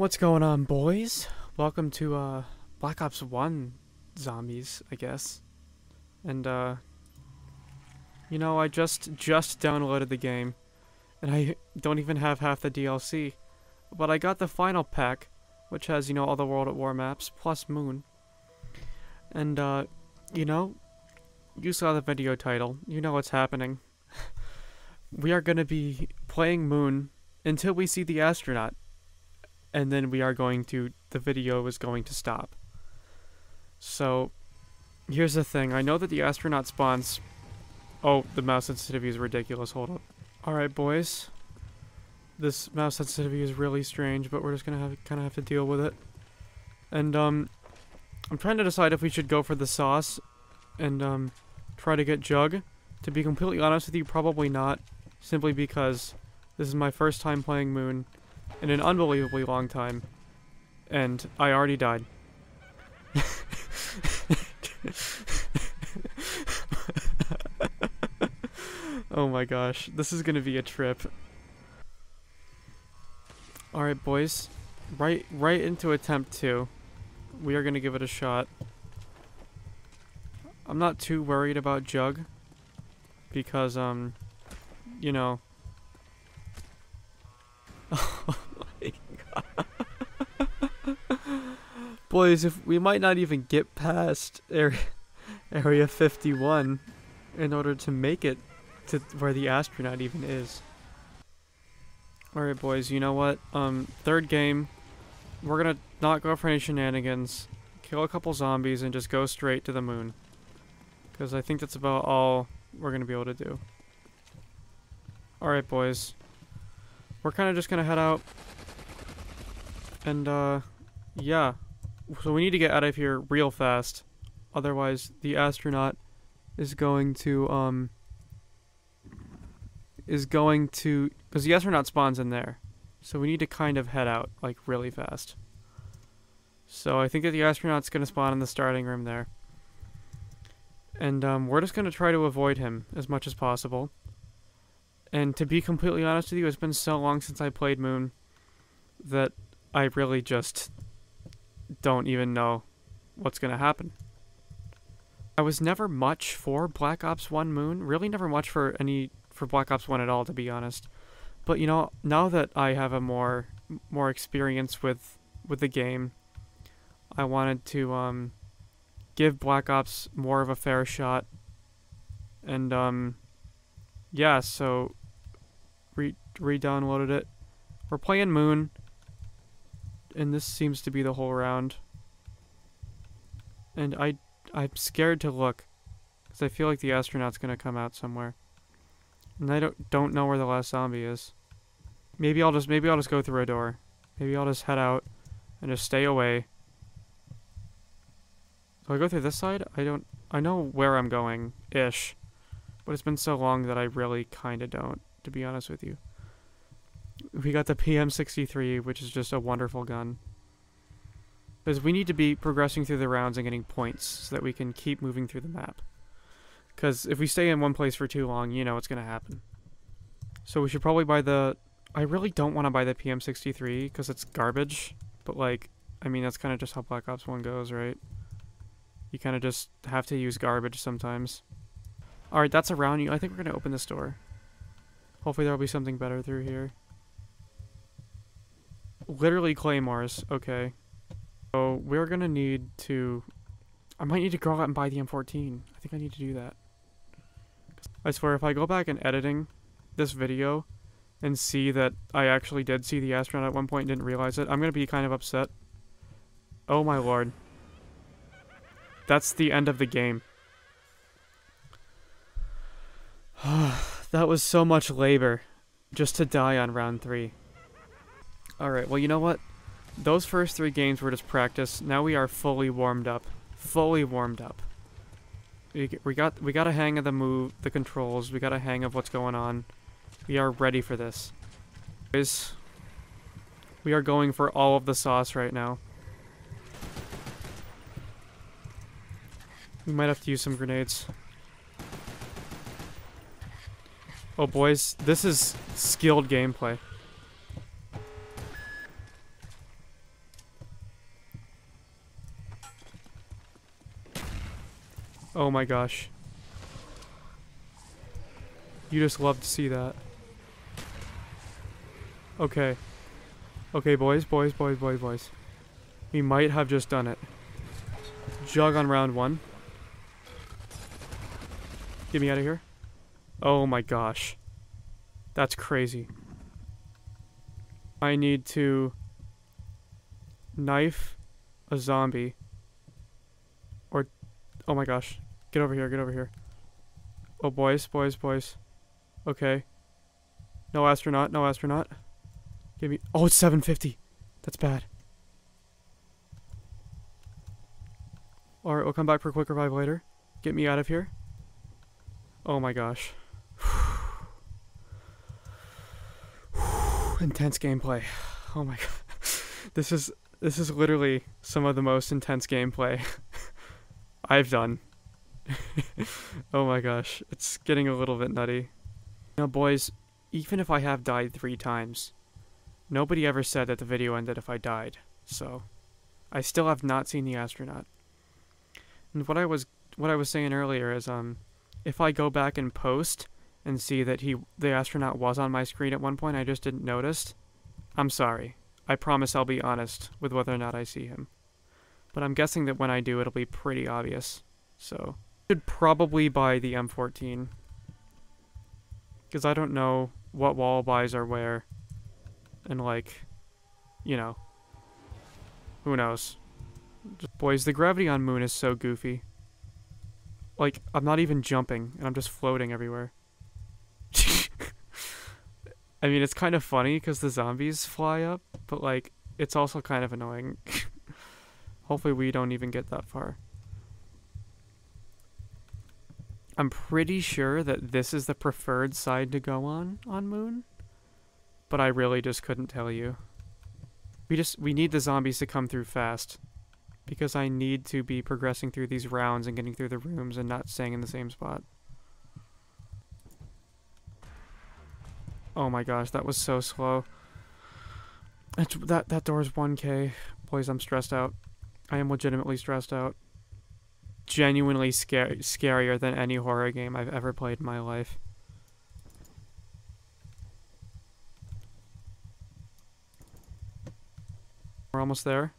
What's going on, boys? Welcome to uh, Black Ops 1 Zombies, I guess. And, uh, you know, I just, just downloaded the game, and I don't even have half the DLC. But I got the final pack, which has, you know, all the World at War maps, plus Moon. And, uh, you know, you saw the video title. You know what's happening. we are to be playing Moon until we see the astronaut. And then we are going to, the video is going to stop. So, here's the thing. I know that the astronaut spawns... Oh, the mouse sensitivity is ridiculous. Hold up. Alright, boys. This mouse sensitivity is really strange, but we're just gonna have kind of have to deal with it. And, um... I'm trying to decide if we should go for the sauce and, um, try to get Jug. To be completely honest with you, probably not. Simply because this is my first time playing Moon in an unbelievably long time. And I already died. oh my gosh, this is gonna be a trip. Alright boys, right right into attempt two. We are gonna give it a shot. I'm not too worried about Jug. Because, um, you know. Oh my god. Boys, if we might not even get past area, area 51 in order to make it to where the astronaut even is. Alright boys, you know what? Um, third game, we're gonna not go for any shenanigans, kill a couple zombies, and just go straight to the moon. Because I think that's about all we're to be able to do. Alright, boys. We're kind of just to head out. And, uh, yeah. So we need to get out of here real fast. Otherwise, the astronaut is going to, um... Is going to... Because the astronaut spawns in there. So we need to kind of head out, like, really fast. So I think that the astronaut's going to spawn in the starting room there. And um, we're just going to try to avoid him as much as possible. And to be completely honest with you, it's been so long since I played Moon that I really just don't even know what's going to happen. I was never much for Black Ops 1 Moon, really never much for any for Black Ops 1 at all to be honest. But you know, now that I have a more more experience with with the game, I wanted to um give Black Ops more of a fair shot. And, um, yeah, so re re-downloaded it. We're playing Moon, and this seems to be the whole round. And I, I'm scared to look, because I feel like the astronaut's gonna come out somewhere. And I don't don't know where the last zombie is. Maybe I'll just maybe I'll just go through a door. Maybe I'll just head out and just stay away do I go through this side? I don't... I know where I'm going, ish. But it's been so long that I really kind of don't, to be honest with you. We got the PM63, which is just a wonderful gun. Because we need to be progressing through the rounds and getting points so that we can keep moving through the map. Because if we stay in one place for too long, you know what's going to happen. So we should probably buy the... I really don't want to buy the PM63 because it's garbage. But like, I mean, that's kind of just how Black Ops 1 goes, right? You kind of just have to use garbage sometimes. Alright, that's around you. I think we're going to open this door. Hopefully there'll be something better through here. Literally claymores. Okay. So we're to need to... I might need to go out and buy the M14. I think I need to do that. I swear, if I go back and editing this video and see that I actually did see the astronaut at one point and didn't realize it, I'm to be kind of upset. Oh my lord. That's the end of the game. that was so much labor just to die on round three. Alright, well you know what? Those first three games were just practice. Now we are fully warmed up. Fully warmed up. We, we got we got a hang of the move, the controls. We got a hang of what's going on. We are ready for this. Guys, we are going for all of the sauce right now. We might have to use some grenades. Oh boys, this is skilled gameplay. Oh my gosh. You just love to see that. Okay. Okay, boys, boys, boys, boys, boys. We might have just done it. Jug on round one. Get me out of here. Oh my gosh. That's crazy. I need to knife a zombie. Oh my gosh. Get over here, get over here. Oh, boys, boys, boys. Okay. No astronaut, no astronaut. Give me, oh, it's 750. That's bad. Alright, we'll come back for a quick revive later. Get me out of here. Oh my gosh. intense gameplay. Oh my god. This is this is literally some of the most intense gameplay I've done. oh my gosh, it's getting a little bit nutty. Now boys, even if I have died three times, nobody ever said that the video ended if I died, so I still have not seen the astronaut. And what I was what I was saying earlier is um if I go back and post and see that he the astronaut was on my screen at one point I just didn't notice, I'm sorry. I promise I'll be honest with whether or not I see him. But I'm guessing that when I do it'll be pretty obvious. So, should probably buy the M14 cuz I don't know what wall buys are where and like you know who knows. Just, boys, the gravity on Moon is so goofy. Like, I'm not even jumping, and I'm just floating everywhere. I mean, it's kind of funny because the zombies fly up, but like, it's also kind of annoying. Hopefully we don't even get that far. I'm pretty sure that this is the preferred side to go on on Moon, but I really just couldn't tell you. We just, we need the zombies to come through fast, because I need to be progressing through these rounds and getting through the rooms and not staying in the same spot. Oh my gosh, that was so slow. It's, that that door is 1k. Boys, I'm stressed out. I am legitimately stressed out. Genuinely scarier than any horror game I've ever played in my life. We're almost there.